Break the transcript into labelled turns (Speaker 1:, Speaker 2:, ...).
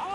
Speaker 1: Oh,